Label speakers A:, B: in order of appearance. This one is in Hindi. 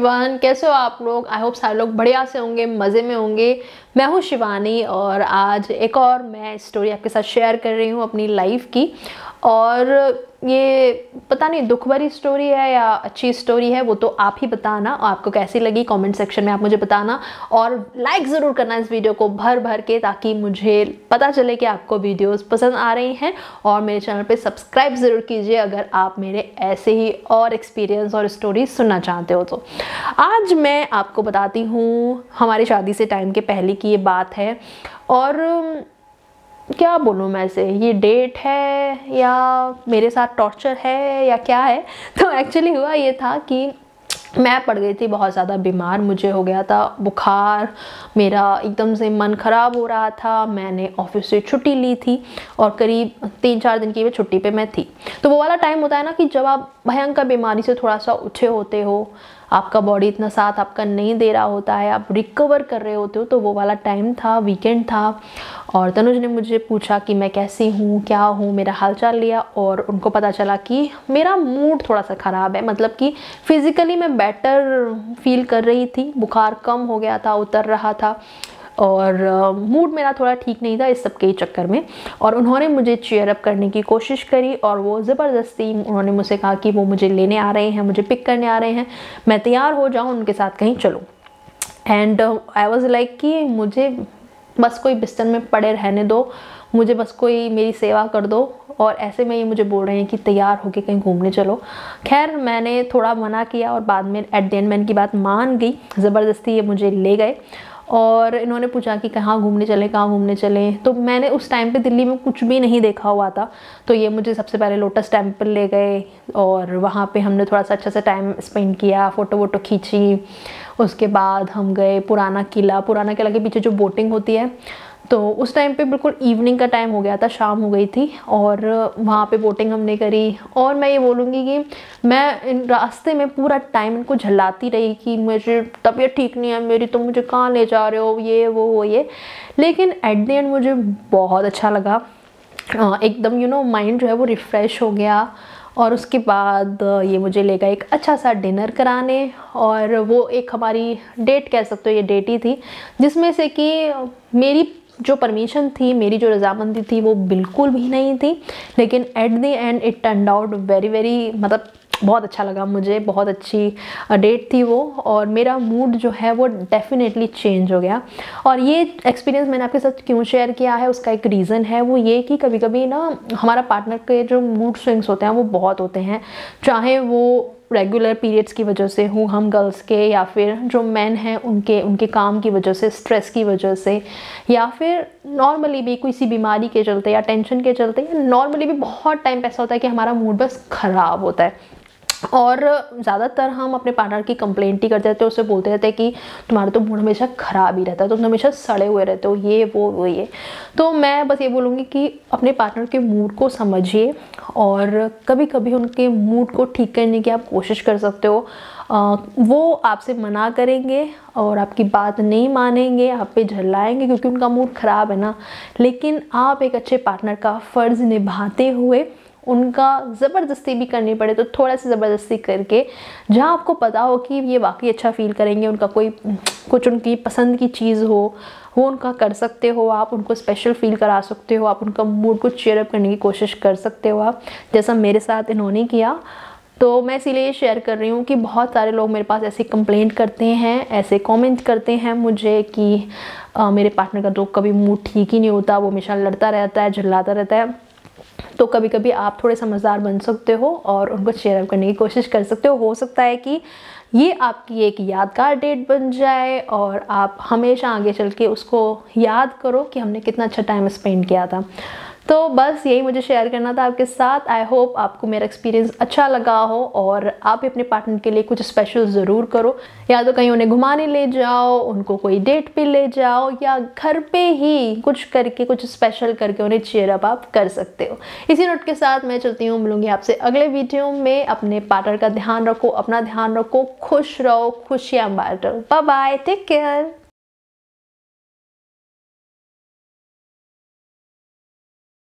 A: एवरीवन कैसे हो आप लोग? आई होप सारे लोग बढ़िया से होंगे, मज़े में होंगे। मैं हूँ शिवानी और आज एक और मैं स्टोरी आपके साथ शेयर कर रही हूँ अपनी लाइफ की। और ये पता नहीं दुख भरी स्टोरी है या अच्छी स्टोरी है, वो तो आप ही बताना। और आपको कैसी लगी कमेंट सेक्शन में आप मुझे बताना। और लाइक ज़रूर करना इस वीडियो को भर भर के, ताकि मुझे पता चले कि आपको वीडियोस पसंद आ रही हैं। और मेरे चैनल पे सब्सक्राइब ज़रूर कीजिए, अगर आप मेरे ऐसे ही और एक्सपीरियंस और स्टोरी सुनना चाहते हो तो। आज मैं आपको बताती हूँ, हमारी शादी से टाइम के पहले की ये बात है। और क्या बोलूँ मैं से ये डेट है या मेरे साथ टॉर्चर है या क्या है? तो एक्चुअली हुआ ये था कि मैं पड़ गई थी बहुत ज़्यादा बीमार, मुझे हो गया था बुखार, मेरा एकदम से मन ख़राब हो रहा था, मैंने ऑफ़िस से छुट्टी ली थी और करीब तीन चार दिन की भी छुट्टी पे मैं थी। तो वो वाला टाइम होता है ना कि जब आप भयंकर बीमारी से थोड़ा सा उठे होते हो आपका बॉडी इतना साथ आपका नहीं दे रहा होता है, आप रिकवर कर रहे होते हो तो वो वाला टाइम था वीकेंड था। और तनुज ने मुझे पूछा कि मैं कैसी हूँ, क्या हूँ, मेरा हालचाल लिया और उनको पता चला कि मेरा मूड थोड़ा सा ख़राब है। मतलब कि फ़िज़िकली मैं बेटर फील कर रही थी, बुखार कम हो गया था, उतर रहा था। और मूड मेरा थोड़ा ठीक नहीं था इस सब के चक्कर में। और उन्होंने मुझे चेयर अप करने की कोशिश करी और वो ज़बरदस्ती उन्होंने मुझसे कहा कि वो मुझे लेने आ रहे हैं, मुझे पिक करने आ रहे हैं। मैं तैयार हो जाऊँ, उनके साथ कहीं चलूँ। एंड आई वॉज़ लाइक कि मुझे बस कोई बिस्तर में पड़े रहने दो, मुझे बस कोई मेरी सेवा कर दो और ऐसे में ये मुझे बोल रहे हैं कि तैयार होके कहीं घूमने चलो। खैर, मैंने थोड़ा मना किया और बाद में एट द एंड इनकी बात मान गई, ज़बरदस्ती ये मुझे ले गए। और इन्होंने पूछा कि कहाँ घूमने चले, कहाँ घूमने चले। तो मैंने उस टाइम पे दिल्ली में कुछ भी नहीं देखा हुआ था। तो ये मुझे सबसे पहले लोटस टेंपल ले गए और वहाँ पे हमने थोड़ा सा अच्छा सा टाइम स्पेंड किया फ़ोटो वोटो खींची। उसके बाद हम गए पुराना किला। पुराना किला के पीछे जो बोटिंग होती है तो उस टाइम पे बिल्कुल इवनिंग का टाइम हो गया था, शाम हो गई थी और वहाँ पे बोटिंग हमने करी और मैं ये बोलूँगी कि मैं इन रास्ते में पूरा टाइम इनको झल्लाती रही कि मुझे तबीयत ठीक नहीं है, मेरी तो मुझे कहाँ ले जा रहे हो, ये, वो वो, ये। लेकिन एट द एंड मुझे बहुत अच्छा लगा। एकदम यू नो माइंड जो है वो रिफ़्रेश हो गया और उसके बाद ये मुझे ले लेगा एक अच्छा सा डिनर कराने और वो एक हमारी डेट कह सकते हो, ये डेट ही थी, जिसमें से कि मेरी जो परमिशन थी, मेरी जो रजामंदी थी, वो बिल्कुल भी नहीं थी। लेकिन at the end it turn out very very मतलब बहुत अच्छा लगा मुझे, बहुत अच्छी डेट थी वो। और मेरा मूड जो है, वो डेफिनेटली चेंज हो गया। और ये एक्सपीरियंस मैंने आपके साथ क्यों शेयर किया है, उसका एक रीज़न है वो ये कि कभी कभी ना, हमारा पार्टनर के जो मूड स्विंग्स होते हैं, वो बहुत होते हैं। चाहे वो रेगुलर पीरियड्स की वजह से हूँ, हम गर्ल्स के या फिर जो मैन हैं उनके उनके काम की वजह से स्ट्रेस की वजह से, या फिर नॉर्मली भी किसी बीमारी के चलते या टेंशन के चलते या नॉर्मली भी बहुत टाइम ऐसा होता है कि हमारा मूड बस ख़राब होता है। और ज़्यादातर हम अपने पार्टनर की कंप्लेंट ही करते रहते हैं उससे बोलते रहते हैं कि तुम्हारा तो मूड हमेशा ख़राब ही रहता है तुम हमेशा सड़े हुए रहते हो ये वो वो ये। तो मैं बस ये बोलूँगी कि अपने पार्टनर के मूड को समझिए और कभी कभी उनके मूड को ठीक करने की आप कोशिश कर सकते हो। आ, वो आपसे मना करेंगे और आपकी बात नहीं मानेंगे आप पे झल्लाएँगे क्योंकि उनका मूड ख़राब है ना। लेकिन आप एक अच्छे पार्टनर का फ़र्ज़ निभाते हुए उनका ज़बरदस्ती भी करनी पड़े तो थोड़ा सा ज़बरदस्ती करके जहाँ आपको पता हो कि ये वाकई अच्छा फील करेंगे उनका कोई कुछ उनकी पसंद की चीज़ हो वो उनका कर सकते हो आप उनको स्पेशल फील करा सकते हो आप उनका मूड को चेयरअप करने की कोशिश कर सकते हो आप जैसा मेरे साथ इन्होंने किया। तो मैं इसीलिए शेयर कर रही हूँ कि बहुत सारे लोग मेरे पास ऐसे कंप्लेंट करते हैं ऐसे कमेंट करते हैं मुझे कि आ, मेरे पार्टनर का तो कभी मूड ठीक ही नहीं होता वो हमेशा लड़ता रहता है झल्लाता रहता है। तो कभी कभी आप थोड़े समझदार बन सकते हो और उनको शेयर करने की कोशिश कर सकते हो। हो सकता है कि ये आपकी एक यादगार डेट बन जाए और आप हमेशा आगे चल के उसको याद करो कि हमने कितना अच्छा टाइम स्पेंड किया था। तो बस यही मुझे शेयर करना था आपके साथ. आई होप आपको मेरा एक्सपीरियंस अच्छा लगा हो और आप भी अपने पार्टनर के लिए कुछ स्पेशल ज़रूर करो. या तो कहीं उन्हें घुमाने ले जाओ, उनको कोई डेट पे ले जाओ, या घर पे ही कुछ करके, कुछ स्पेशल करके उन्हें चेयर अप आप कर सकते हो. इसी नोट के साथ मैं चलती हूँ. मिलूँगी आपसे अगले वीडियो में. अपने पार्टनर का ध्यान रखो, अपना ध्यान रखो, खुश रहो, खुशियाँ बांटो. Bye bye take care